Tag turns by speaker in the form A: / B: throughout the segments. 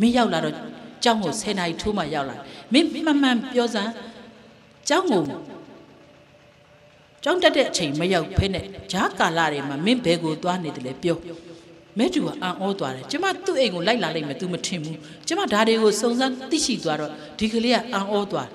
A: မင်းရောက်လာတော့ကျောင်းကို10နာရီထိုးမှရောက်လာမင်းမှန်မှန်ပြောစမ်းကျောင်းကိုကျောင်းတက်တဲ့အချိန်မရောက်ဖဲနဲ့ဂျားကာလာတွေမှာမင်းဘယ်ကိုသွားနေတယ်လဲပြောမဲတူကအံ့ဩသွားတယ်ကျမသူ့အိမ်ကိုလိုက်လာလိုက်မယ် तू မထင်ဘူးကျမဒါတွေကိုစုံစမ်းသိရှိသွားတော့ဒီကလေးကအံ့ဩသွား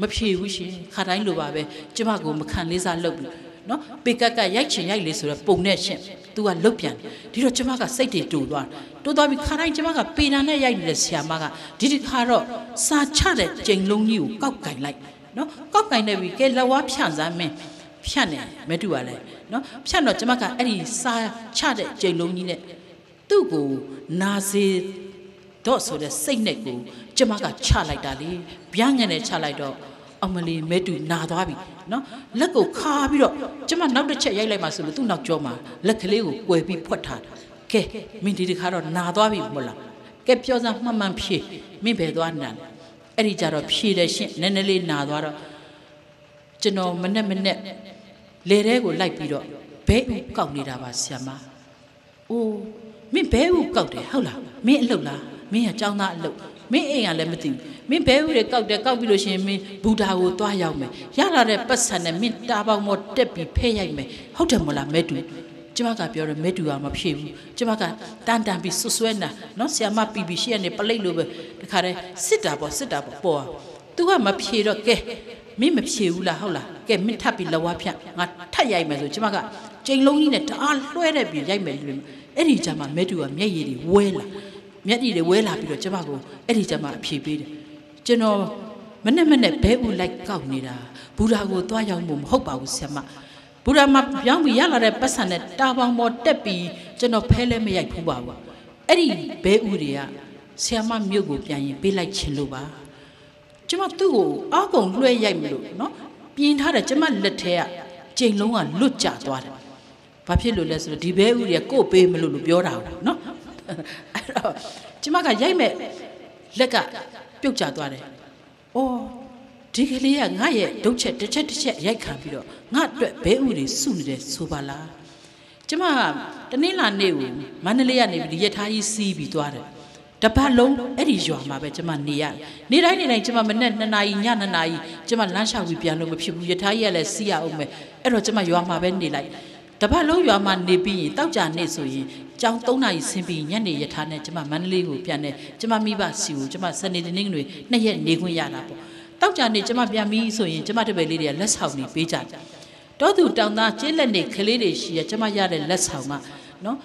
A: မဖြေဘူးရှင်ခါတိုင်းလိုပါပဲကျမကိုမခံလေးစားလုပ်ဘူးနော်ပေကက်ကရိုက်ချင်ရိုက်လေဆိုတော့ပုံနဲ့ရှင် तू ကလုတ်ပြန်ဒီတော့ကျမကစိတ်တွေတူသွားတူသွားပြီးခါတိုင်းကျမကပေနာနဲ့ရိုက်နေတဲ့ဆရာမကဒီဒီခါတော့စာချတဲ့ကြိမ်လုံးကြီးကိုကောက်ကင်လိုက်နော်ကောက်ကင်နေပြီကဲလက်ဝါးဖြန့်စမ်းမင်းဖြတ်နေမတူပါလေနော်ဖြတ်တော့ကျမကအဲ့ဒီစာချတဲ့ကြိမ်လုံးကြီးနဲ့သူ့ကိုနာစေတော့ဆိုတဲ့စိတ်နဲ့ကိုကျမကချလိုက်တာလေဗျာငနဲ့ချလိုက်တော့ အမလီမဲတူနာသွားပြီနော်လက်ကိုခါပြီးတော့ကျမနောက်တစ်ချက်ရိုက်လိုက်မှဆိုလို့သူ့နောက်ကျောမှာလက်ကလေးကိုကွယ်ပြီးဖွက်ထားတာကဲမင်းဒီတခါတော့နာသွားပြီမဟုတ်လားကဲပြောစမ်းမှန်မှန်ဖြေမင်းဘယ်သွားနာလဲအဲ့ဒီကြတော့ဖြေတယ်ရှင့်နည်းနည်းလေးနာသွားတော့ကျွန်တော်မနဲ့မနဲ့လေထဲကိုလိုက်ပြီးတော့ဘဲဥကောက်နေတာပါဆရာမအိုးမင်းဘဲဥကောက်တယ်ဟုတ်လားမင်းအလုပ်လား မင်းကចောင်းသားအလုပ်မင်းအိမ်ကလည်းမသိဘူးမင်းဘဲဥတွေကောက်တယ်ကောက်ပြီးလို့ရှိရင်မင်းဘူတာကိုသွားရောက်မယ်ရလာတဲ့ပတ်စံနဲ့မင်းတာပေါင်းမောတက်ပြီးဖဲရိုက်မယ်ဟုတ်တယ်မလားမဲတူကျမကပြောတယ်မဲတူကမဖြေဘူးကျမကတန်တန်ပြီးဆွဆွဲနာနော်ဆီယမပီပီရှေ့ကနေပလိတ်လိုပဲတခါတည်းစစ်တာပေါ့စစ်တာပေါ့ပေါ် तू ကမဖြေတော့ကဲမင်းမဖြေဘူးလားဟုတ်လားကဲမင်းထပ်ပြီးလက်ဝါးဖြန့်ငါထပ်ရိုက်မယ်ဆိုကျမကကြိမ်လုံးကြီးနဲ့တအားလွှဲတဲ့ပြီးရိုက်မယ်လို့အဲ့ဒီကြမှာမဲတူကမျက်ရည်တွေဝဲလာ မျက်ရည်တွေဝဲလာပြီးတော့ကျမကိုအဲ့ဒီကြမှာအဖြေပေးတယ်ကျွန်တော်မနဲ့မနဲ့ဘဲဦးလိုက်ကောက်နေတာဘူရာကိုသွားရောက်မှုမဟုတ်ပါဘူးဆရာမဘူရာမှာပြောင်းပြီးရလာတဲ့ပတ်စံနဲ့တာပေါင်ပေါ်တက်ပြီးကျွန်တော်ဖဲလဲမရိုက်ဘူးပါဘူးအဲ့ဒီဘဲဦးတွေကဆရာမမြို့ကိုပြန်ရင်ပေးလိုက်ခြင်းလို့ပါကျမသူ့ကိုအကုံလွှဲရိုက်မလို့နော်ပြင်းထားတယ်ကျမလက်ထဲကကြိမ်လုံးကလွတ်ကျသွားတယ်ဘာဖြစ်လို့လဲဆိုတော့ဒီဘဲဦးတွေကကို့ပေးမလို့လို့ပြောတာနော် အဲ့တော့ကျမကရိုက်မဲ့လက်ကပြုတ်ကျသွားတယ်။အော်ဒီကလေးကငါ့ရဲ့ဒုတ်ချက်တစ်ချက်တစ်ချက်ရိုက်ခံပြီးတော့ငါအတွက်ဘဲဥတွေစုနေတယ်ဆိုပါလား။ကျမတနင်္လာနေ့ကိုမန္တလေးကနေပြီးရထားကြီးစီးပြီးသွားတယ်။တပတ်လုံးအဲ့ဒီရွာမှာပဲကျမနေရနေတိုင်းနေတိုင်းကျမမနဲ့2နာရီည2နာရီကျမလမ်းလျှောက်ပြီးပြန်လို့မဖြစ်ဘူးရထားကြီးကလည်းစီးရအောင်မယ်အဲ့တော့ကျမရွာမှာပဲနေလိုက် တပတ်လုံးရွာမှာနေပြီးရင်တောက်ကြနေဆိုရင်ကျောင်း3နာရီဆင်းပြီးညနေရထားနဲ့ကျမမန္တလေးကိုပြန်နေကျမမိဘစီကိုကျမစနေတနင်္ဂနွေနှစ်ရက်နေခွင့်ရတာပေါ့တောက်ကြနေကျမပြန်ပြီးဆိုရင်ကျမတပည့်လေးတွေကလက်ဆောင်တွေပေးကြတယ်တောသူတောင်သားကျင်းလက်နေကလေးတွေရှိရကျမရတဲ့လက်ဆောင်ကနော်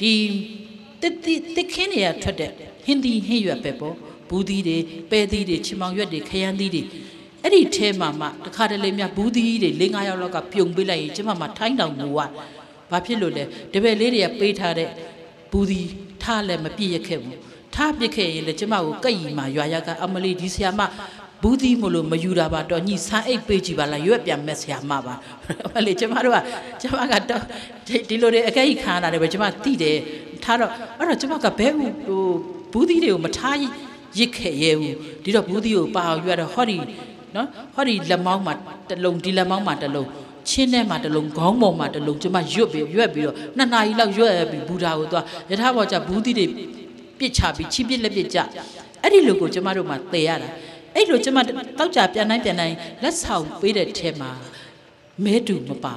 A: ဒီတစ်တစ်ခင်းတွေကထွက်တဲ့ဟင်းဒီဟင်းရွက်ပဲပေါ့ဘူးသီးတွေပဲသီးတွေချီမောင်ရွက်တွေခရမ်းသီးတွေ အဲ့ဒီထဲမှာမှတခါတလေမြဘူးသီးတွေ၄၅ယောက်လောက်ကပြုံပေးလိုက်ရင်ကျမမှထိုင်းတောင်ငိုရဘာဖြစ်လို့လဲတပည့်လေးတွေကပေးထားတဲ့ဘူးသီးထားလည်းမပြည့်ရခဲ့ဘူးထားပြစ်ခဲ့ရင်လည်းကျမကိုကက်ရီမှာရွာရကအမလီဒီဆရာမဘူးသီးမလို့မယူတာပါတော့ညီဆန်းအိတ်ပေးကြည့်ပါလားရွက်ပြန်မဲ့ဆရာမပါအမလီကျမတို့ကကျမကတော့ဒီလိုတွေအကဲကြီးခါတာတယ်ပဲကျမသိတယ်ထားတော့အဲ့တော့ကျမကဘဲဟိုဘူးသီးတွေကိုမထားရစ်ခဲ့ရဲဘူးဒီတော့ဘူးသီးကိုပါအောင်ရွက်တော့ဟောဒီ နော်ဟောဒီလက်မောင်းမှာတစ်လုံးဒီလက်မောင်းမှာတစ်လုံးချင်းထဲမှာတစ်လုံးခေါင်းပေါ်မှာတစ်လုံးကျမရွတ်ပြီးရွက်ပြီးတော့နှစ်နာရီလောက်ရွက်ပြီးဘူတာကိုသွားယထာဘောကြဘူးသီးတွေပြစ်ချပြီးချိပစ်လက်ပစ်ကြအဲ့ဒီလိုကိုကျမတို့မှသေရတာအဲ့လိုကျမတောက်ကြပြန်တိုင်းပြန်တိုင်းလက်ဆောင်ပေးတဲ့ထဲမှာမဲတူမပါ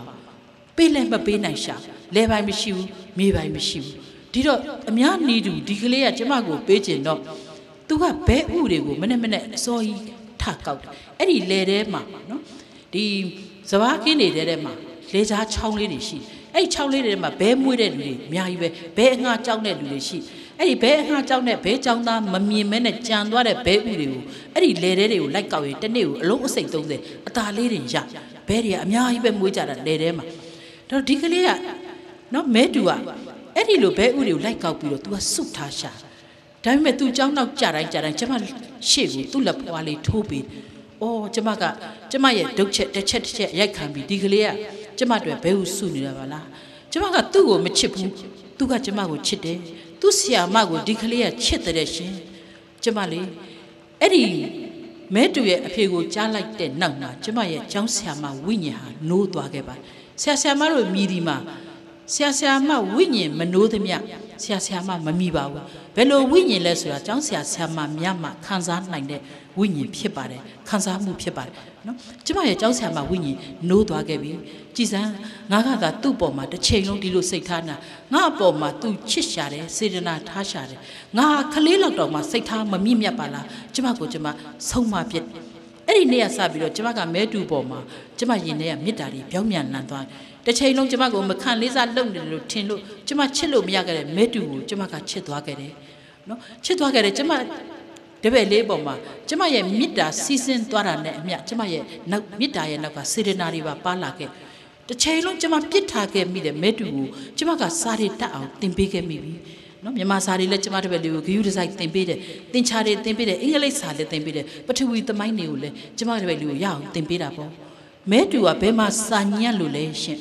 A: ပေးလည်းမပေးနိုင်ရှာလဲပိုင်းမရှိဘူးမြေပိုင်းမရှိဘူးဒီတော့အများနေတူဒီကလေးကကျမကိုပေးကျင်တော့သူကဘဲဥတွေကိုမနဲ့မနဲ့အစောကြီး ထကောက်တယ်အဲ့ဒီလေထဲမှာနော်ဒီစဘာကင်းနေတဲ့ထဲမှာလေချားချောင်းလေးတွေရှိအဲ့ဒီချောင်းလေးတွေထဲမှာဘဲမွေးတဲ့လူတွေအများကြီးပဲဘဲအငှားကြောက်တဲ့လူတွေရှိအဲ့ဒီဘဲအငှားကြောက်တဲ့ဘဲကြောင်းသားမမြင်မဲနဲ့ကြံသွားတဲ့ဘဲဥတွေကိုအဲ့ဒီလေထဲတွေကိုလိုက်ကောက်ရင်တစ်နေ့ကိုအလုံးအစိတ်30အตาလေးတွေရဘဲတွေကအများကြီးပဲမွေးကြတာလေထဲမှာတော့ဒီကလေးကနော်မဲတူကအဲ့ဒီလိုဘဲဥတွေကိုလိုက်ကောက်ပြီးတော့ तू ကစုထားရှာ ဒါပေမဲ့ तू เจ้าနောက်ကြတိုင်းကြတိုင်းကျမရှေ့ကိုသူ့လက်ဖွားလေးထိုးပြီးအော်ကျမကကျမရဲ့ဒုတ်ချက်တစ်ချက်တစ်ချက်ရိုက်ခံပြီးဒီကလေးကကျမတို့ဘဲဟုစုနေတာပါလားကျမကသူ့ကိုမချစ်ဘူးသူကကျမကိုချစ်တယ်သူ့ဆရာမကိုဒီကလေးကချစ်တဲ့ရှင်ကျမလေးအဲ့ဒီမဲတူရဲ့အဖေကိုကြားလိုက်တဲ့နောက်မှာကျမရဲ့ကျောင်းဆရာမဝိညာဉ်ဟာနိုးသွားခဲ့ပါဆရာဆရာမတို့မြည်ဒီမှာဆရာဆရာမဝိညာဉ်မနိုးသမျှ ဆဆရာဆရာမမမိပါဘူးဘယ်လိုဝိညာဉ်လဲဆိုတာကျောင်းဆရာဆရာမများမှခံစားနိုင်တဲ့ဝိညာဉ်ဖြစ်ပါတယ်ခံစားမှုဖြစ်ပါတယ်နော်ကျမရဲ့ကျောင်းဆရာမဝိညာဉ်နိုးသွားခဲ့ပြီကြည်စမ်းငါကသာသူ့ပေါ်မှာတစ်ချိန်လုံးဒီလိုစိတ်ထားနာငါအပေါ်မှာသူချစ်ရှာတယ်စေတနာထားရှာတယ်ငါခလေးလောက်တော့မှစိတ်ထားမမြင့်မြတ်ပါလားကျမကိုကျမဆုံးမပြစ်အဲ့ဒီနေ့ကစပြီးတော့ကျမကမဲတူပေါ်မှာကျမရင်ထဲကမေတ္တာတွေပြောင်းပြန်လန်သွားတ စ်ချိန်လုံးကျမကိုမခံလေးစားလုပ်နေတယ်လို့ထင်လို့ကျမချစ်လို့မရခဲ့တဲ့မဲတူကိုကျမကချစ်သွားခဲ့တယ်နော်ချစ်သွားခဲ့တယ်ကျမတပည့်လေးပေါ်မှာကျမရဲ့မေတ္တာစီးဆင်းသွားတာနဲ့အမျှကျမရဲ့နောက်မေတ္တာရဲ့နောက်ကစေတနာတွေပါပါလာခဲ့တစ်ချိန်လုံးကျမပြစ်ထားခဲ့မိတဲ့မဲတူကိုကျမကစားရတတ်အောင်သင်ပေးခဲ့မိပြီနော်မြန်မာစာတွေလည်းကျမတပည့်လေးကိုဂယုဒဆိုင်သင်ပေးတယ်သင်္ချာတွေသင်ပေးတယ်အင်္ဂလိပ်စာလည်းသင်ပေးတယ်ပထဝီသမိုင်းတွေကိုလည်းကျမတပည့်လေးကိုရအောင်သင်ပေးတာပေါ့မဲတူကဘယ်မှာစာညံ့လို့လဲရှင်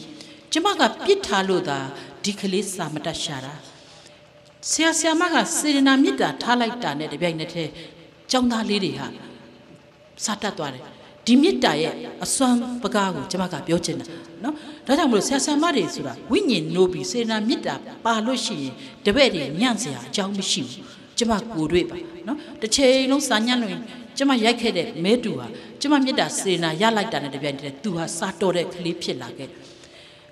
A: ကျမကပြစ်ထားလို့သာဒီကလေးစာမတတ်ရှာတာဆရာဆရာမကစေရနာမေတ္တာထားလိုက်တာနဲ့တပြိုင်နက်တည်းចောင်းသားလေးတွေဟာစာတတ်သွားတယ်ဒီမေတ္တာရဲ့အစွမ်းပကားကိုကျမကပြောချင်တာနော်ဒါကြောင့်မလို့ဆရာဆရာမတွေဆိုတာဝိညာဉ်နိုးပြီးစေနာမေတ္တာပါလို့ရှိရင်တပည့်တွေညံ့စရာအကြောင်းမရှိဘူးကျမကိုတွေ့ပါနော်တစ်ချိန်လုံးစာညံ့လို့ကျမရိုက်ခဲ့တဲ့မဲတူဟာကျမမေတ္တာစေနာရလိုက်တာနဲ့တပြိုင်တည်းသူဟာစာတော်တဲ့ကလေးဖြစ်လာခဲ့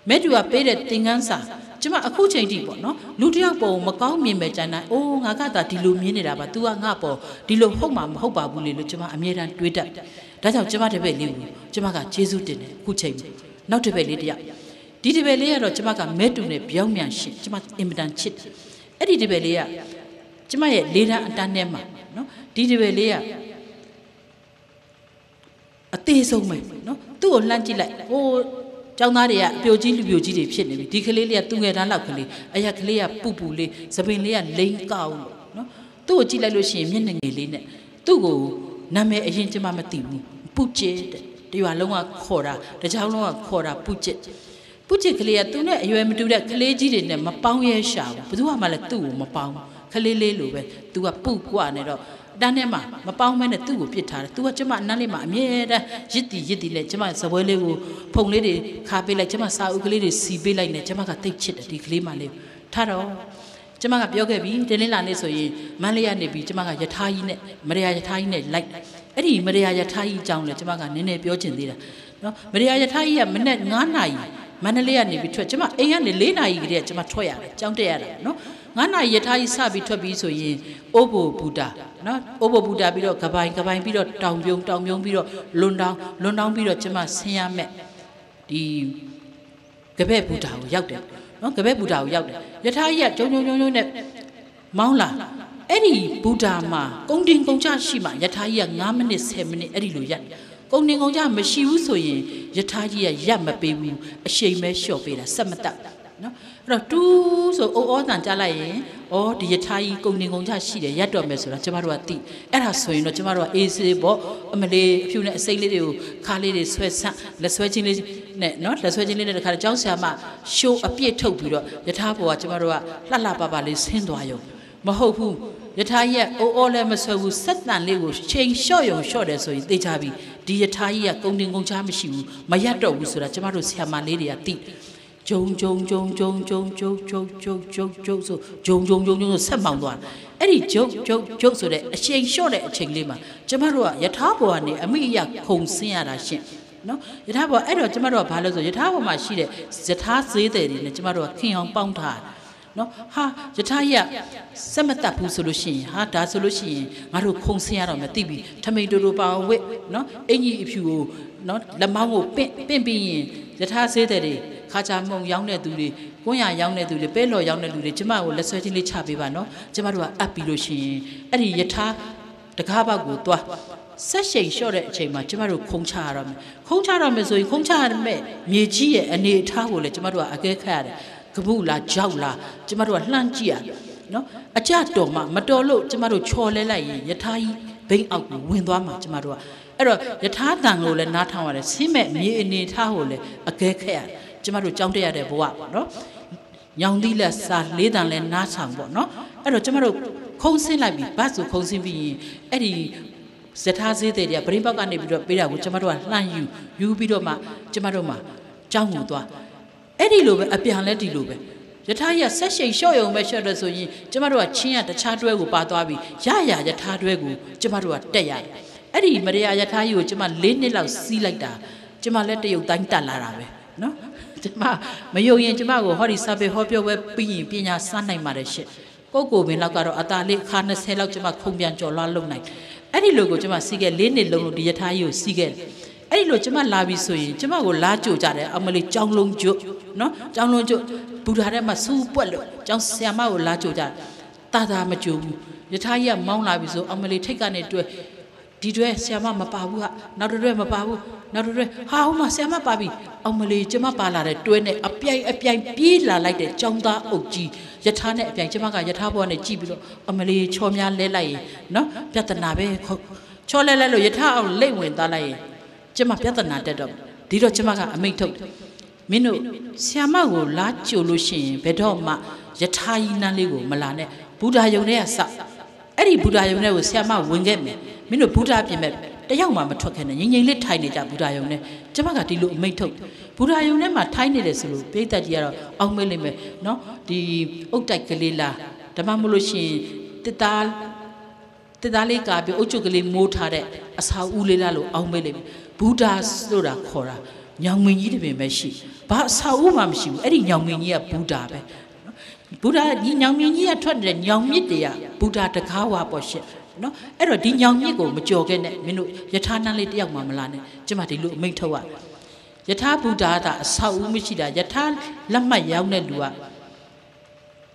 A: မဲတူကပေးတဲ့သင်ခန်းစာကျမအခုချိန်ထိပေါ့နော်လူတယောက်ပုံမကောင်းမြင်မဲ့ကြမ်းတိုင်းအိုးငါကသာဒီလိုမြင်နေတာပါ तू ကငါပေါ်ဒီလိုဟုတ်မှာမဟုတ်ပါဘူးလေလို့ကျမအမြဲတမ်းတွေးတတ်ဒါကြောင့်ကျမတပည့်လေးကိုကျမကကျေးဇူးတင်တယ်အခုချိန်နောက်တပည့်လေးတယောက်ဒီတပည့်လေးကတော့ကျမကမဲတူနဲ့ပြောင်းမြန်ရှင်ကျမအင်မတန်ချစ်တယ်အဲ့ဒီတပည့်လေးကကျမရဲ့လေးတန်းအတန်းထဲမှာနော်ဒီတပည့်လေးကအသေးဆုံးပဲနော်သူ့ကိုလှမ်းကြည့်လိုက်ဟို ကျောင်းသားတွေကအပြိုကြီးလူပြိုကြီးတွေဖြစ်နေပြီဒီကလေးလေးကသူငယ်တန်းလောက်ကလေးအရက်ကလေးကပူပူလေးသပင်လေးကလိမ့်ကောက်နော်သူ့ကိုကြည့်လိုက်လို့ရှိရင်မျက်နှာငယ်လေးနဲ့သူ့ကိုနာမည်အရင်ကျမမသိဘူးပုကျစ်တဲ့တရွာလုံးကခေါ်တာတကြောင်လုံးကခေါ်တာပုကျစ်ပုကျစ်ကလေးကသူနဲ့အရွယ်မတူတဲ့ကလေးကြီးတွေနဲ့မပေါင်းရဲရှာဘူးဘယ်သူမှလည်းသူ့ကိုမပေါင်းကလေးလေးလိုပဲသူကပုကွနဲ့တော့ တန်းထဲမှာမပေါင်းမဲနဲ့သူ့ကိုပြစ်ထားတယ်။ तू ကကျမအနမ်းလေးမှာအမြဲတမ်းရစ်တီရစ်တီလဲကျမစပွဲလေးကိုဖုန်လေးတွေခါပေးလိုက်ကျမစာအုပ်ကလေးတွေစီပေးလိုက်နဲ့ကျမကတိတ်ချစ်တယ်ဒီကလေးမလေးထားတော့ကျမကပြောခဲ့ပြီတလင်းလာနေဆိုရင်မန်းလေးကနေပြီးကျမကယထာကြီးနဲ့မရယာယထာကြီးနဲ့လိုက်အဲ့ဒီမရယာယထာကြီးအကြောင်းလဲကျမကနည်းနည်းပြောချင်သေးတာနော်မရယာယထာကြီးကမနေ့9နာရီ မန္တလေးကနေပြီးထွက်ကျမအိမ်ကနေ4နာရီကတည်းကကျမထွက်ရတယ်ကြောင်းတက်ရတယ်နော်9နာရီယထာကြီးစပြီးထွက်ပြီးဆိုရင်အိုးဘိုဘူတာနော်အိုးဘိုဘူတာပြီးတော့ကပိုင်ကပိုင်ပြီးတော့တောင်ပြုံးတောင်ပြုံးပြီးတော့လွန်တောင်လွန်တောင်ပြီးတော့ကျမဆင်းရမယ်ဒီကပဲ့ဘူတာကိုရောက်တယ်နော်ကပဲ့ဘူတာကိုရောက်တယ်ယထာကြီးကဂျုံဂျုံဂျုံဂျုံနဲ့မောင်းလာအဲ့ဒီဘူတာမှာကုန်းတင်ကုန်းချရှိမှယထာကြီးက9မိနစ်10မိနစ်အဲ့ဒီလိုရက် ကုန်းတင်ကုန်းချမရှိဘူးဆိုရင်ယထာကြီးကရက်မပေးဘူးအရှိန်ပဲလျှော့ပေးတာစက်မတက်နော်အဲ့တော့တူးဆိုအိုးဩတန်ကြားလိုက်ရင်ဩဒီယထာကြီးကုံနေကုံချရှိတယ်ရက်တော့မယ်ဆိုတာကျမတို့ကသိအဲ့ဒါဆိုရင်တော့ကျမတို့ကအေးစေးပေါ့အမလေးအဖြူနဲ့အစိမ့်လေးတွေကိုခါလေးတွေဆွဲဆန့်လက်ဆွဲချင်းလေးနဲ့နော်လက်ဆွဲချင်းလေးနဲ့တခါကြောင်းဆရာမရှိုးအပြည့်ထုတ်ပြီးတော့ယထာဘောကကျမတို့ကလှလှပပလေးဆင်းသွားရုံမဟုတ်ဘူး ယထာကြီးကအိုးဩလည်းမဆွဲဘူးဆက်တန်လေးကိုချိန်လျှော့ယုံလျှော့တယ်ဆိုရင်သိကြပြီဒီယထာကြီးကကုံတင်ကုံချမရှိဘူးမရက်တော့ဘူးဆိုတာကျမတို့ဆရာမလေးတွေကသိဂျုံဂျုံဂျုံဂျုံဂျုံဂျုံဂျုံဂျုံဂျုံဂျုံဆိုဂျုံဂျုံဂျုံဂျုံဆိုဆက်မောင်းသွားအဲ့ဒီဂျုံဂျုံဂျုံဆိုတဲ့အချိန်လျှော့တဲ့အချိန်လေးမှာကျမတို့ကယထာဘောကနေအမိအယခုံဆင်းရတာရှင့်နော်ယထာဘောအဲ့တော့ကျမတို့ကဘာလို့ဆိုယထာဘောမှာရှိတဲ့ယထာဈေးတယ်တွေနဲ့ကျမတို့ကခင်အောင်ပေါင်းထားတယ် နော်ဟာယထာကြီးကစက်မတက်ဘူးဆိုလို့ရှိရင်ဟာဒါဆိုလို့ရှိရင်ငါတို့ခုံဆင်းရတော့မသိပြီထမိန်တူတူပါအောင်ဝစ်နော်အင်ကြီးအဖြူကိုနော်လက်မောင်းကိုပင့်ပင့်ပြီးရင်ယထာဈေးတယ်တွေခါချာမှုံရောင်းတဲ့သူတွေကွန်းရရောင်းတဲ့သူတွေပဲလော်ရောင်းတဲ့လူတွေကျမကိုလက်ဆွဲချင်းလေးချပေးပါနော်ကျမတို့ကအပ်ပြီးလို့ရှိရင်အဲ့ဒီယထာတကားဘောက်ကိုသွားဆက်ရှိန်လျှော့တဲ့အချိန်မှာကျမတို့ခုံချရတော့မယ်ခုံချရမယ်ဆိုရင်ခုံချရမယ်မြေကြီးရဲ့အနေအထားကိုလည်းကျမတို့ကအကဲခတ်ရတယ် ကပုလားကြောက်လားကျမတို့ကလှမ်းကြည့်ရတယ်နော်အကြတော်မှမတော်လို့ကျမတို့ချော်လဲလိုက်ရင်ယထာကြီးဘိန်းအောက်ကိုဝင်သွားမှာကျမတို့ကအဲ့တော့ယထာတန်ကိုလည်းနားထောင်ရတယ်ဆင်းမဲ့မြေအနေထားကိုလည်းအကဲခတ်ရတယ်ကျမတို့ကြောင်းတက်ရတဲ့ဘဝပေါ့နော်ညောင်သီးလက်စာလေးတန်လဲနားဆောင်ပေါ့နော်အဲ့တော့ကျမတို့ခုံဆင်းလိုက်ပြီဘတ်ဆိုခုံဆင်းပြီးရင်အဲ့ဒီဇထားဈေးတဲ့တွေကပရိပောက်ကနေပြီးတော့ပေးတာကိုကျမတို့ကလှမ်းယူယူပြီးတော့မှကျမတို့မှကြောင်းကိုသွား အဲ့ဒီလိုပဲအပြန်လဲဒီလိုပဲယထာကြီးကဆက်ရှိန်လျှော့ယုံပဲလျှော့တယ်ဆိုရင်ကျမတို့ကချင်းရတခြားတွဲကိုပါသွားပြီရရယထာတွဲကိုကျမတို့ကတက်ရတယ်အဲ့ဒီမရိယာယထာကြီးကိုကျမ၄နှစ်လောက်စီးလိုက်တာကျမလည်းတရုတ်တိုင်းတက်လာတာပဲနော်ကျမမယုံရင်ကျမကိုဟောဒီစာပေဟောပြောပွဲပြီးရင်ပညာစနိုင်ပါတယ်ရှင့်ကိုကိုပင်လောက်ကတော့အตาလေးအခါ20လောက်ကျမခုံပြန်ကြော်လွှားလုံနိုင်အဲ့ဒီလိုကိုကျမစီးခဲ့၄နှစ်လုံးလို့ဒီယထာကြီးကိုစီးခဲ့ အဲ့ဒီလိုကျမလာပြီဆိုရင်ကျမကိုလာကြိုကြတယ်အမလေးကြောင်းလုံးကျွတ်နော်ကြောင်းလုံးကျွတ်ဘူဓာထဲမှာစူးပွက်လို့ကြောင်းဆရာမကိုလာကြိုကြတယ်တာတာမကြိုဘူးယထာကြီးကမောင်းလာပြီဆိုအမလေးထိတ်ကနေတွေ့ဒီတွဲဆ iam မပါဘူးဟာနောက်တွဲမပါဘူးနောက်တွဲဟာဟိုမှာဆ iam ပါပြီအောင်မလေးကျမပါလာတဲ့တွဲနဲ့အပြိုင်အပြိုင်ပြေးလာလိုက်တဲ့ចောင်းသားအုပ်ကြီးယထာနဲ့အပြိုင်ကျမကယထာဘောနဲ့ကြည့်ပြီးတော့အမလေးချော်များလဲလိုက်ရင်နော်ပြဿနာပဲချော်လဲလဲလို့ယထာအောင်လိတ်ဝင်သားလိုက်ရင် ကျမပြဿနာတက်တော့ဒီတော့ကျမကအမိတ်ထုတ်မင်းတို့ဆ iam ကိုလာကြိုလို့ရှိရင်ဘယ်တော့မှယထာကြီးနန်းလေးကိုမလာနဲ့ဘုရားယုံတဲ့ကစအဲ့ဒီဘုရားယုံတဲ့ကိုဆ iam ဝင်ခဲ့မယ်မင်းတို့ဘုရားပြင်မဲ့တယောက်မှမထွက်ခဲ့နဲ့ငြိမ်ငြိမ်လေးထိုင်နေကြဘုရားယုံနဲ့ကျမကဒီလိုအမိတ်ထုတ်ဘုရားယုံထဲမှာထိုင်နေတယ်ဆိုလို့ပိဋကတ်ကြီးကတော့အောက်မေ့လိမ့်မယ်နော်ဒီအုတ်တိုက်ကလေးလားဒါမှမဟုတ်လို့ရှိရင်တစ်သားတစ်သားလေးကာပြီးအုတ်ချုပ်ကလေးမိုးထားတဲ့အစာဦးလေးလားလို့အောက်မေ့လိမ့်မယ် ဘုရားဆိုတာခေါ်တာညောင်မင်းကြီးတပင်ပဲရှိဘာအစာဦးမှမရှိဘူးအဲ့ဒီညောင်မင်းကြီးကဘုရားပဲဘုရားညီညောင်မြင့်ကြီးကထွက်တဲ့ညောင်မြစ်တွေကဘုရားတကားဝါပေါ့ရှင့်နော်အဲ့တော့ဒီညောင်မြစ်ကိုမကြော်ခဲ့နဲ့မင်းတို့ယထာနန်းလေးတယောက်မှမလာနဲ့ကျမဒီလိုအမိန့်ထုတ်ရယထာဘုရားကအဆောက်အဦမရှိတာယထာလက်မှတ်ရောက်တဲ့လူက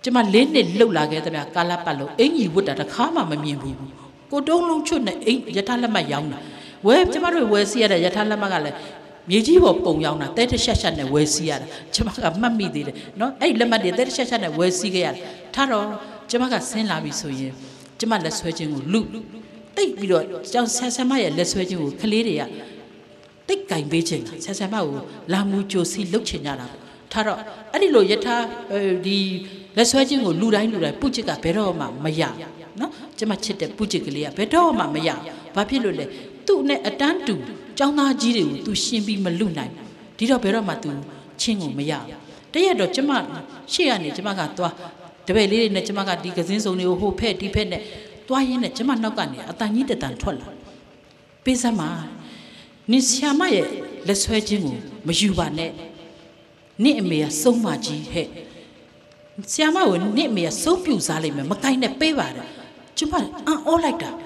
A: ကျမလေးနှစ်လှုပ်လာခဲ့တဲ့ဗျာကာလပတ်လုံးအင်ကြီးဝတ်တာတစ်ခါမှမမြင်ဘူးကိုတုံးလုံးချွတ်နဲ့အင်ယထာလက်မှတ်ရောက်တာ ဝဲကျမတို့ဝဲစီရတဲ့ယထာလက်မှတ်ကလည်းမြေကြီးပေါ်ပုံရောက်တာတဲတရှက်ရှက်နဲ့ဝဲစီရတာကျမကမှတ်မိသေးတယ်နော်အဲ့လက်မှတ်တွေတဲတရှက်ရှက်နဲ့ဝဲစီခဲ့ရတယ်ထားတော့ကျမကဆင်းလာပြီဆိုရင်ကျမလက်ဆွဲခြင်းကိုလူတိတ်ပြီးတော့ကျောင်းဆဆမရဲ့လက်ဆွဲခြင်းကိုကလေးတွေကတိတ်ကင်ပေးခြင်းဆဆမကိုလာမူကြိုစီလုတ်ချင်ကြတာထားတော့အဲ့ဒီလိုယထာဒီလက်ဆွဲခြင်းကိုလူတိုင်းလူတိုင်းပုချစ်ကဘယ်တော့မှမရနော်ကျမချစ်တဲ့ပုချစ်ကလေးကဘယ်တော့မှမရဘာဖြစ်လို့လဲ သူ့နဲ့အတန်းတူကျောင်းသားကြီးတွေကို तू ရှင်းပြီးမလူနိုင်ဒီတော့ဘယ်တော့မှ तू ချင်းကိုမရတရက်တော့ကျမရှေ့ကနေကျမကသွားတပည့်လေးတွေနဲ့ကျမကဒီကစင်းစုံတွေကိုဟိုဖက်ဒီဖက်နဲ့သွားရင်းနဲ့ကျမနောက်ကနေအတန်ကြီးတတန်ထွက်လာပေးစမ်းပါနင်ဆ iam ရဲ့လက်ဆွဲခြင်းကိုမယူပါနဲ့နင့်အမေကစုံမကြီးဟဲ့ဆ iam ကိုနင့်အမေကစုံပြူစားလိုက်မယ်မကိုင်းနဲ့ပေးပါတယ်ကျမအံ့ဩလိုက်တာနော်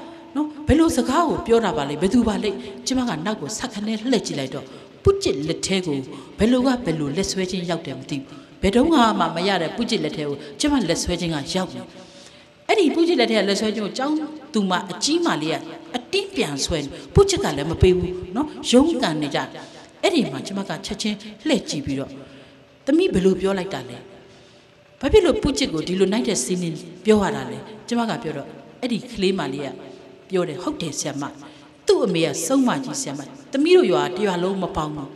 A: ဘယ်လိုစကားကိုပြောတာပါလဲဘယ်သူပါလဲကျမကနောက်ကိုဆက်ခနဲလှည့်ကြည့်လိုက်တော့ပုကျစ်လက်ထဲကိုဘယ်လိုကဘယ်လိုလက်ဆွဲချင်းရောက်တယ်မသိဘူးဘယ်တော့မှမရတဲ့ပုကျစ်လက်ထဲကိုကျမလက်ဆွဲချင်းကရောက်နေအဲ့ဒီပုကျစ်လက်ထဲကလက်ဆွဲချင်းကိုကြောင်းသူမအကြီးမလေးကအတင်းပြန်ဆွဲပုကျစ်ကလည်းမပေးဘူးနော်ရုံးကန်နေကြအဲ့ဒီမှာကျမကချက်ချင်းလှည့်ကြည့်ပြီးတော့သမီးဘယ်လိုပြောလိုက်တာလဲဘာဖြစ်လို့ပုကျစ်ကိုဒီလိုနိုင်တဲ့စီးနေပြောရတာလဲကျမကပြောတော့အဲ့ဒီကလေးမလေးက ပြောတယ်ဟုတ်တယ်ဆရာမသူ့အမေကစုံမကြီးဆရာမသမီးတို့ရွာတရွာလုံးမပေါင်းဘူး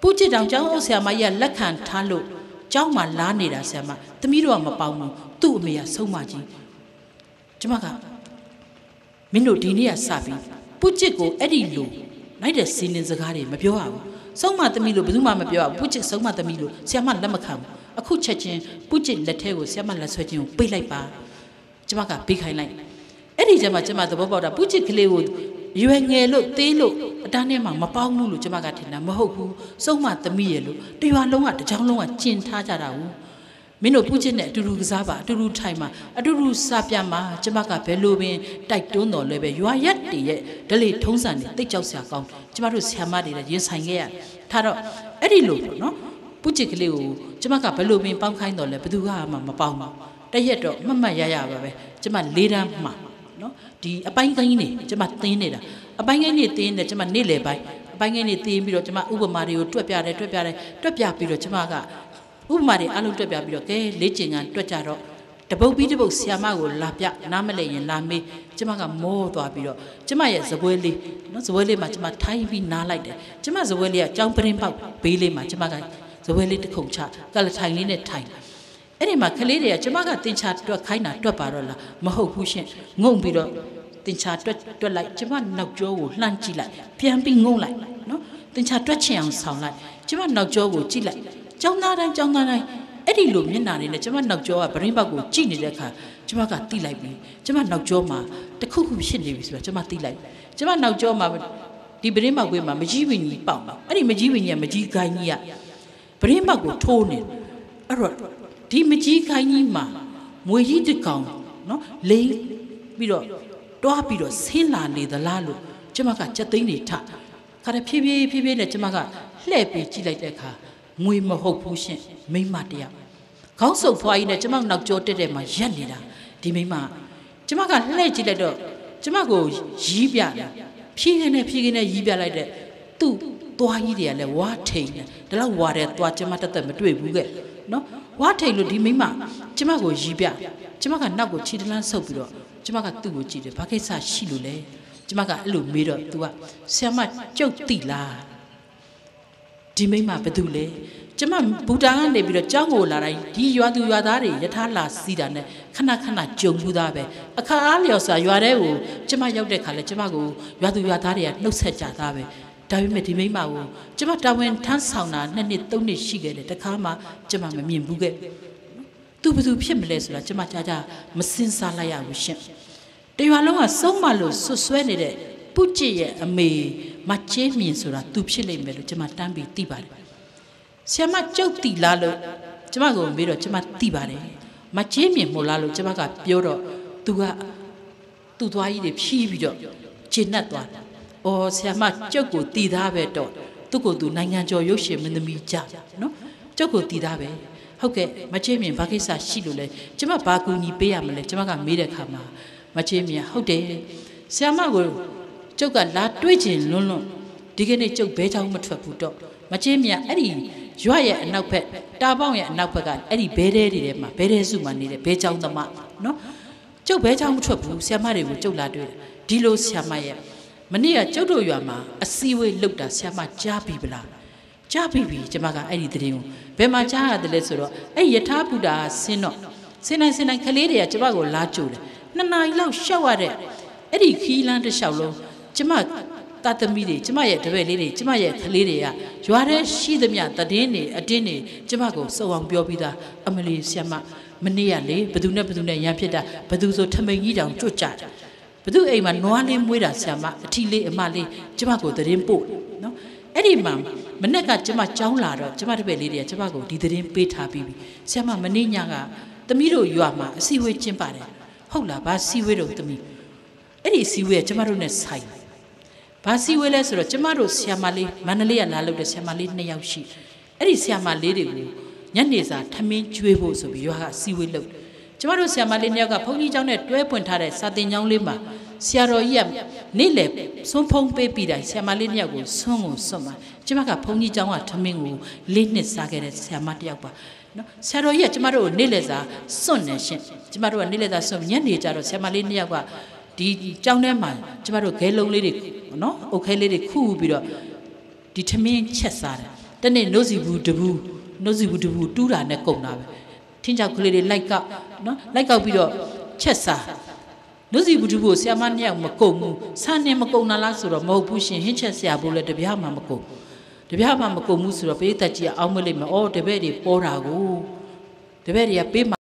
A: ပူချစ်တောင်ကျောင်းအုပ်ဆရာမကြီးကလက်ခံထားလို့ကျောင်းမှာလားနေတာဆရာမသမီးတို့ကမပေါင်းဘူးသူ့အမေကဆုံးမကြီးကျမကမင်းတို့ဒီနေ့ကစပြီးပူချစ်ကိုအဲ့ဒီလိုလိုက်တဲ့စီလင်စကားတွေမပြောရဘူးဆုံးမသမီးလို့ဘယ်သူမှမပြောရဘူးပူချစ်ဆုံးမသမီးလို့ဆရာမလက်မခံဘူးအခုချက်ချင်းပူချစ်လက်ထဲကိုဆရာမလက်ဆွဲခြင်းကိုပိတ်လိုက်ပါကျမကပေးခိုင်းလိုက် အဲ့ဒီကျမှကျမသဘောပေါက်တာပူချစ်ကလေးကိုရွယ်ငယ်လို့သေးလို့အတန်းထဲမှာမပေါင်းဘူးလို့ကျမကထင်တာမဟုတ်ဘူးစုံမသမီးရဲ့လို့တရွာလုံးကတကြောင်လုံးကကျင်ထားကြတာဘူးမင်းတို့ပူချစ်နဲ့အတူတူကစားပါအတူတူထိုင်ပါအတူတူစားပြမှာကျမကဘယ်လိုပင်တိုက်တွန်းတော်လဲပဲရွာရက်တည်းရဲ့ဒလေထုံးစံတွေတိတ်ကြောက်စရာကောင်းကျမတို့ဆ iam မတွေလည်းရင်ဆိုင်ခဲ့ရထားတော့အဲ့ဒီလိုပေါ့နော်ပူချစ်ကလေးကိုကျမကဘယ်လိုပင်ပေါင်းခိုင်းတော်လဲဘယ်သူကမှမပေါင်းပါတရက်တော့မှတ်မှတ်ရရပါပဲကျမလေးတန်းမှာ နော်ဒီအပိုင်းကိုင်းနေကျမသင်းနေတာအပိုင်းကိုင်းနေသင်းနေကျမနေ့လေပိုင်းအပိုင်းကိုင်းနေသင်းပြီးတော့ကျမဥပမာတွေကိုတွက်ပြတယ်တွက်ပြတယ်တွက်ပြပြီးတော့ကျမကဥပမာတွေအလုံးတွက်ပြပြီးတော့ကဲလေ့ကျင့်ကတွက်ကြတော့တပုတ်ပြီးတပုတ်ဆီယာမကိုလာပြနားမလဲရင်လာမေးကျမကမောသွားပြီးတော့ကျမရဲ့ဇပွဲလေးနော်ဇပွဲလေးမှာကျမထိုင်းပြီးနားလိုက်တယ်ကျမဇပွဲလေးကကြောင်းပရင်ပေါက်ဘေးလေးမှာကျမကဇပွဲလေးတစ်ခုချကလထိုင်လေးနဲ့ထိုင် အဲ့ဒီမှာကလေးတွေကကျမကတင်ချတွက်ခိုင်းတာတွက်ပါတော့လားမဟုတ်ဘူးရှင်ငုံပြီးတော့တင်ချတွက်တွက်လိုက်ကျမနောက်ကျောကိုလှမ်းကြည့်လိုက်ပြန်ပြီးငုံလိုက်နော်တင်ချတွက်ချင်အောင်ဆောင်လိုက်ကျမနောက်ကျောကိုကြည့်လိုက်ကျောင်းသားတိုင်းကျောင်းသားတိုင်းအဲ့ဒီလိုမျက်နှာလေးနဲ့ကျမနောက်ကျောကဗရင်ဘက်ကိုကြည့်နေတဲ့အခါကျမကတိလိုက်ပြီကျမနောက်ကျောမှာတခုခုဖြစ်နေပြီဆိုတော့ကျမတိလိုက်ကျမနောက်ကျောမှာဒီဗရင်ဘက်ကွေးမှာမကြီးဝင်းကြီးပေါက်တော့အဲ့ဒီမကြီးဝင်းကြီးကမကြီးခိုင်းကြီးကဗရင်ဘက်ကိုထိုးနေအဲ့တော့ ဒီမကြီးခိုင်းကြီးမှာမွေကြီးတစ်ကောင်နော်လိမ့်ပြီးတော့တွားပြီးတော့ဆင်းလာနေသလားလို့ကျမကစက်သိန်းတွေထခါတဖြည်းဖြည်းဖြည်းဖြည်းနဲ့ကျမကလှည့်ပြီးကြည့်လိုက်တဲ့အခါငွေမဟုတ်ဘူးရှင်မိမတယောက်ခေါင်းစုပ်ဖွားကြီးနဲ့ကျမနောက်ကျောတက်တဲ့မှာရက်နေတာဒီမိမကျမကလှည့်ကြည့်လိုက်တော့ကျမကိုရီးပြတယ်ဖြည်းခင်းနဲ့ဖြည်းခင်းနဲ့ရီးပြလိုက်တဲ့သူ့သွားကြီးတွေကလည်းဝါထိန်တယ်ဒါတော့ဝါတဲ့သွားကျမတက်တက်မတွေ့ဘူးကဲနော် ဝါထိန်လို့ဒီမိမကျမကိုရီးပြကျမကနောက်ကိုခြေတလန်းဆုပ်ပြီးတော့ကျမကသူ့ကိုကြည့်တယ်ဘာကိစ္စရှိလို့လဲကျမကအဲ့လိုမေးတော့ तू ကဆ iam မကြုတ်တိလားဒီမိမဘာတူလဲကျမဘူတာကနေပြီးတော့ကြောင်းကိုလာတိုင်းဒီရွာသူရွာသားတွေယထာလာစီးတာနဲ့ခဏခဏကြုံဘူးသားပဲအခါအားလျော်စွာရွာထဲကိုကျမရောက်တဲ့ခါလဲကျမကိုရွာသူရွာသားတွေကနှုတ်ဆက်ကြသားပဲ ဒါပေမဲ့ဒီမိမကိုကျမတာဝန်ထမ်းဆောင်တာနှစ်နှစ်သုံးနှစ်ရှိခဲ့တယ်တခါမှကျမမမြင်ဘူးခဲ့သူဘယ်သူဖြစ်မလဲဆိုတာကျမကြားကြားမစင်စားလိုက်ရဘူးရှင်တရွာလုံးကစုံမလို့ဆွဆွဲနေတဲ့ပုကျစ်ရဲ့အမေမချေးမြင်ဆိုတာသူဖြစ်လိမ့်မယ်လို့ကျမတန်းပြီးသိပါတယ်ဆ iam မကြုတ်တီလားလို့ကျမကိုမေးတော့ကျမသိပါတယ်မချေးမြင်မို့လားလို့ကျမကပြောတော့သူကသူ့သွားကြီးတွေဖြီးပြီးတော့ဂျင်းနဲ့သွားတယ်။ အော်ဆ iam မကြုတ်ကိုတီသားပဲတော့သူ့ကိုသူနိုင်ငံကျော်ရုပ်ရှင်မင်းသမီးကြနော်ကြုတ်ကိုတီသားပဲဟုတ်ကဲ့မချေးမြင်ဘာကိစ္စရှိလို့လဲကျမဘာကူညီပေးရမလဲကျမကမေးတဲ့ခါမှာမချေးမြင်ဟုတ်တယ်ဆ iam မကိုကျုပ်ကလာတွေးချင်လွန်းလွန်းဒီကနေ့ကျုပ်ဘဲချောင်းမထွက်ဘူးတော့မချင်းမြအဲ့ဒီရွက်ရဲ့အနောက်ဘက်တာပေါင်းရဲ့အနောက်ဘက်ကအဲ့ဒီဘဲတဲတွေထဲမှာဘဲတဲစုမှာနေတဲ့ဘဲချောင်းသမားနော်ကျုပ်ဘဲချောင်းမထွက်ဘူးဆ iam မတွေကိုကျုပ်လာတွေ့တယ်ဒီလိုဆ iam မရဲ့ မနေ့ကကျုပ်တို့ရွာမှာအစည်းအဝေးလုပ်တာဆ iam မကြားပြီဗလားကြားပြီပြီကျမကအဲ့ဒီတရင်ကိုဘယ်မှာကြားရတယ်လဲဆိုတော့အဲ့ယထာဘုဒ္ဓဆင်းတော့ဆင်းနိုင်ဆင်းနိုင်ကလေးတွေကကျမကိုလာကြိုတယ်နှစ်နာရီလောက်ရှောက်ရတဲ့အဲ့ဒီခီးလန်းတစ်လျှောက်လုံးကျမတာသမီတွေကျမရဲ့တပည့်လေးတွေကျမရဲ့ကလေးတွေကရွာထဲရှိသမျှတည်င်းတွေအတင်းတွေကျမကိုစုံအောင်ပြောပြီးသားအမလီဆ iam မမနေ့ကလေဘသူနဲ့ဘသူနဲ့ရန်ဖြစ်တာဘသူဆိုထမိန်ကြီးတောင်ကြွတ်ကြတယ် ဘသူအိမ်မှာနွားလေးမွေးတာဆ iam မအထီလေးအမလေးကျမကိုတည်င်းပို့နော်အဲ့ဒီမှာမနေ့ကကျမကြောင်းလာတော့ကျမတပည့်လေးတွေကကျမကိုဒီတည်င်းပေးထားပြီးပြီဆ iam မမနေ့ညကသမီးတို့ရွာမှာအစည်းအဝေးကျင်းပါတယ်ဟုတ်လားဘာစည်းဝေးတော့သမီးအဲ့ဒီစည်းဝေးကကျမတို့နဲ့ဆိုင်ဘာစည်းဝေးလဲဆိုတော့ကျမတို့ဆီယမလေးမန္တလေးကလာလို့တဲ့ဆီယမလေးနှစ်ယောက်ရှိအဲ့ဒီဆီယမလေးတွေကိုညနေစာထမင်းကျွေးဖို့ဆိုပြီးရွာကစည်းဝေးလုပ် ကျမတို့ဆီယမလေးနှစ်ယောက်ကဘုန်းကြီးကျောင်းနဲ့တွဲပွင့်ထားတဲ့စာတင်ကျောင်းလေးမှာဆရာတော်ကြီးကနေ့လေစွန်းဖုံးပေးပြီးတိုင်းဆရာမလေးနှစ်ယောက်ကိုဆွန်းကိုဆွတ်မှာကျမကဘုန်းကြီးကျောင်းကထမင်းကိုလေးနှစ်စားခဲ့တဲ့ဆရာမတစ်ယောက်ပါနော်ဆရာတော်ကြီးကကျမတို့ကိုနေ့လေစာစွန့်နေရှင်ကျမတို့ကနေ့လေစာစွန့်ညနေကြတော့ဆရာမလေးနှစ်ယောက်ကဒီကျောင်းထဲမှာကျမတို့ဂဲလုံးလေးတွေနော်အုတ်ခဲလေးတွေခူးပြီးတော့ဒီထမင်းချက်စားတယ်တနေ့နှုတ်စီဘူးတဘူးနှုတ်စီဘူးတဘူးတူးတာနဲ့ကုန်တာပဲထင်းချောက်ကလေးတွေလိုက်ကောက် နော်လိုက်ကောက်ပြီးတော့ချက်စားနှုတ်စီဘူးတဘူးကိုဆရာမနှစ်ယောက်မကုန်ဘူးဆန်းနေမကုန်တာလားဆိုတော့မဟုတ်ဘူးရှင်ဟင်းချက်ဆရာဘိုးလည်းတပြားမှမကုန်တပြားမှမကုန်ဘူးဆိုတော့ပေးသက်ကြီးကအောင်းမလိမ့်မယ်အော်တပည့်တွေပေါ်တာကိုတပည့်တွေကပေး